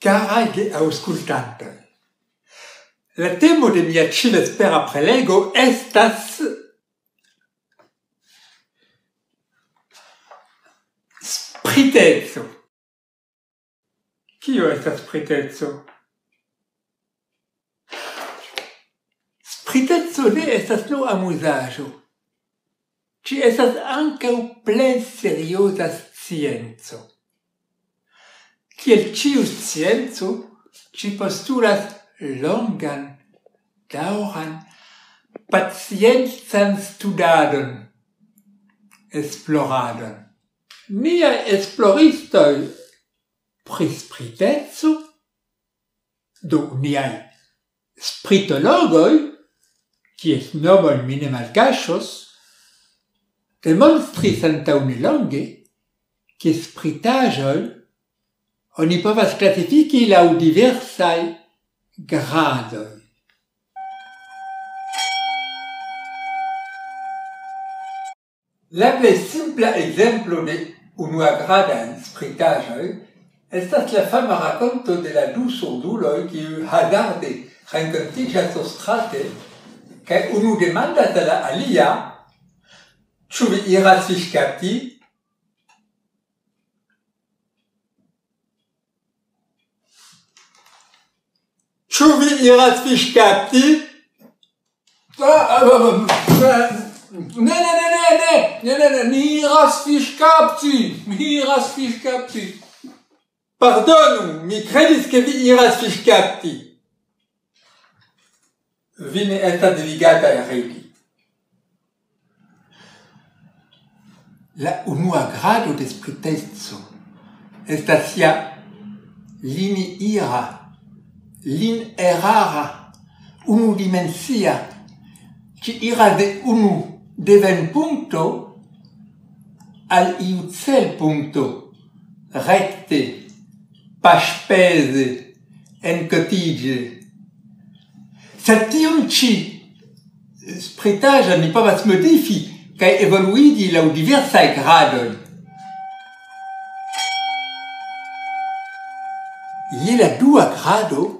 Carai que auscultat. La temo de mia chièra prelegego estasritetezo. Kio estas pretezo?riteè ne estas lou amuzjo. Chi estas anqueu plen serioas scienzo. Kiel ĉiu scienco ĉi postulas longan daŭran pacienc studadon esploradon. Miaj esplorisistoj pri spriteco, do miaj sp spiritologoj, kies no mi ne malkaŝos, demonstris antaŭ mi longe, ki spritaĵoj, On Oni povas klasifiki laŭ diversaj grades. La plej simple exemple de est-ce que la femme raconte de la du surduloj kiuj hazarde renkontiĝas surstrate kaj unu demandas al la alia ĉu vi iras fiŝkapti non, non, non, Non non non non non non non, non, non, non, non, non, La ira l'in errara, unu dimensia, qui ira de unu deven punto al iucel punto, recte, paspese, encotige. Sed tion ci spritage ni povas modifi kaj evoluigi laŭ diversaj gradoj. grado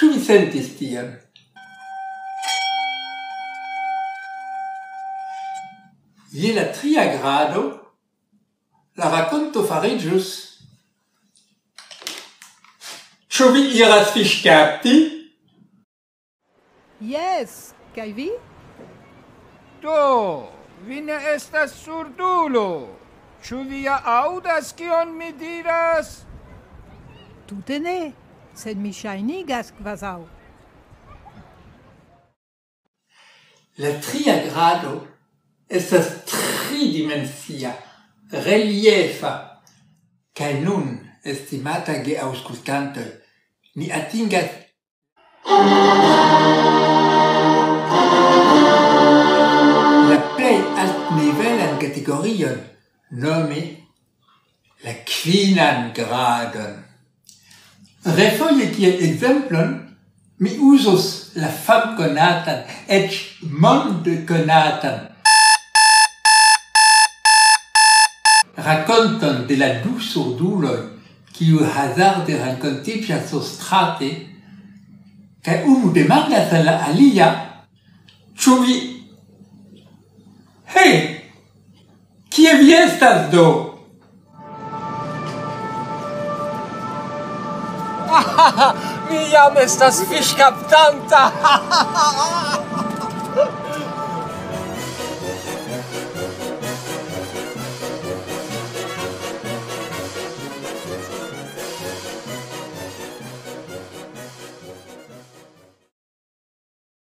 mi sentis tien. Vie la tria grado? La raconto farit juus. Choo vihièras fich capti? J, Kai vi? To Vi ne estas sur dulo. Xu viá auda queon me diras. Tu tee. Set miinigas vaau. La tria grado es sa tridimensiarelièfa qu’a nun estimata que ausculcan ni atatingas. La plej alt nivelvèl en categoria nomé la Quinan Dragon. refolletje exemple hein. mi usos la fam konatan, et monde konatan. Raconton de la douce douleur qui au hasard de raconter strate, kaj unu demandas à la alia, ĉu vi... qui est bien stas do? Mija mesta fish kaptanta!